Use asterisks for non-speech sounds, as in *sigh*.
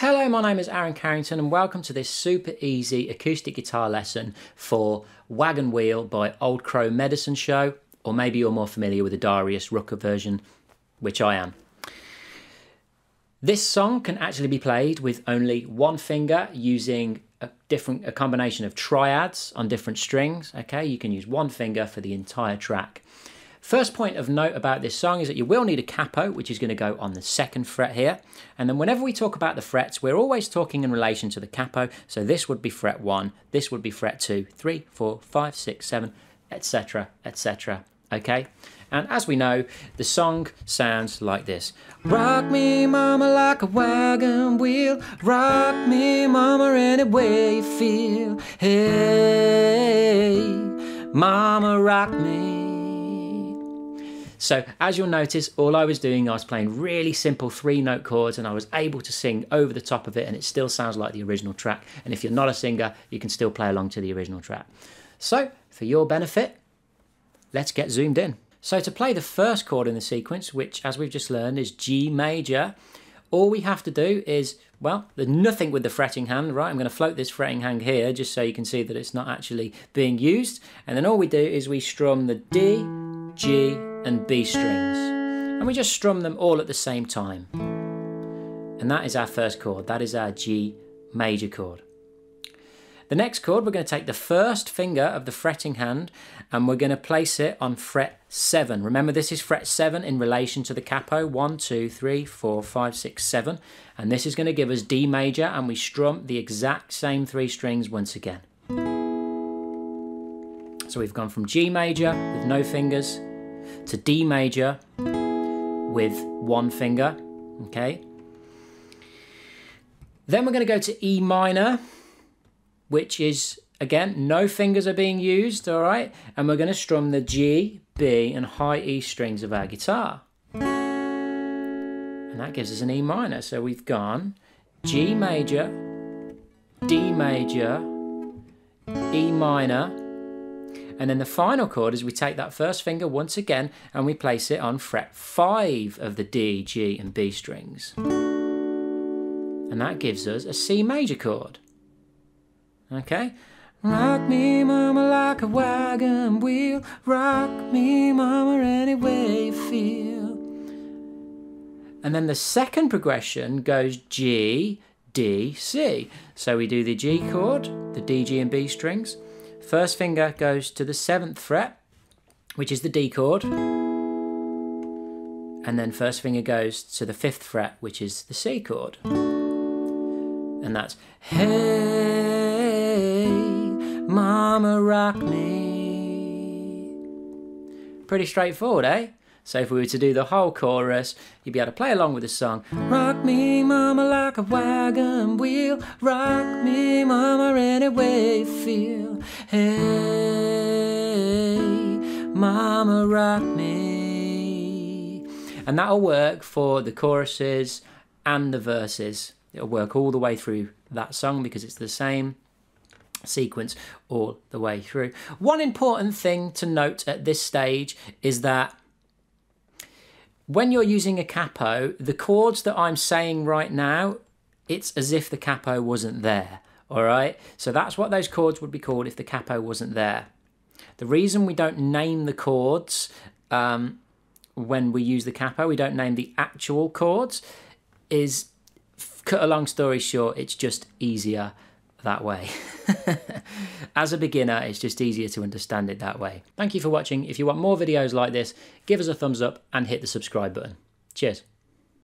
Hello, my name is Aaron Carrington and welcome to this super easy acoustic guitar lesson for Wagon Wheel by Old Crow Medicine Show, or maybe you're more familiar with the Darius Rucker version, which I am. This song can actually be played with only one finger using a different a combination of triads on different strings, okay? You can use one finger for the entire track. First point of note about this song is that you will need a capo, which is going to go on the second fret here. And then whenever we talk about the frets, we're always talking in relation to the capo. So this would be fret 1, this would be fret 2, 3, 4, 5, 6, 7, etc., etc. Okay? And as we know, the song sounds like this. Rock me, mama, like a wagon wheel. Rock me, mama, any way you feel. Hey, mama, rock me. So as you'll notice, all I was doing, I was playing really simple three note chords and I was able to sing over the top of it and it still sounds like the original track. And if you're not a singer, you can still play along to the original track. So for your benefit, let's get zoomed in. So to play the first chord in the sequence, which as we've just learned is G major, all we have to do is, well, there's nothing with the fretting hand, right? I'm going to float this fretting hand here just so you can see that it's not actually being used. And then all we do is we strum the D, G, and B strings. And we just strum them all at the same time. And that is our first chord. That is our G major chord. The next chord, we're going to take the first finger of the fretting hand and we're going to place it on fret 7. Remember, this is fret 7 in relation to the capo. 1, 2, 3, 4, 5, 6, 7. And this is going to give us D major and we strum the exact same three strings once again. So we've gone from G major with no fingers to D major with one finger, okay? Then we're going to go to E minor, which is, again, no fingers are being used, all right? And we're going to strum the G, B, and high E strings of our guitar. And that gives us an E minor. So we've gone G major, D major, E minor, and then the final chord is we take that first finger once again and we place it on fret 5 of the D, G and B strings. And that gives us a C major chord. Okay? Rock me, mama, like a wagon wheel. Rock me, mama, any way you feel. And then the second progression goes G, D, C. So we do the G chord, the D, G, and B strings. First finger goes to the seventh fret, which is the D chord. And then first finger goes to the fifth fret, which is the C chord. And that's Hey, Mama, rock me. Pretty straightforward, eh? So if we were to do the whole chorus, you'd be able to play along with the song. Rock me, mama, like a wagon wheel. Rock me, mama, way feel. Hey, mama, rock me. And that'll work for the choruses and the verses. It'll work all the way through that song because it's the same sequence all the way through. One important thing to note at this stage is that when you're using a capo, the chords that I'm saying right now, it's as if the capo wasn't there. All right. So that's what those chords would be called if the capo wasn't there. The reason we don't name the chords um, when we use the capo, we don't name the actual chords, is cut a long story short, it's just easier that way. *laughs* As a beginner, it's just easier to understand it that way. Thank you for watching. If you want more videos like this, give us a thumbs up and hit the subscribe button. Cheers.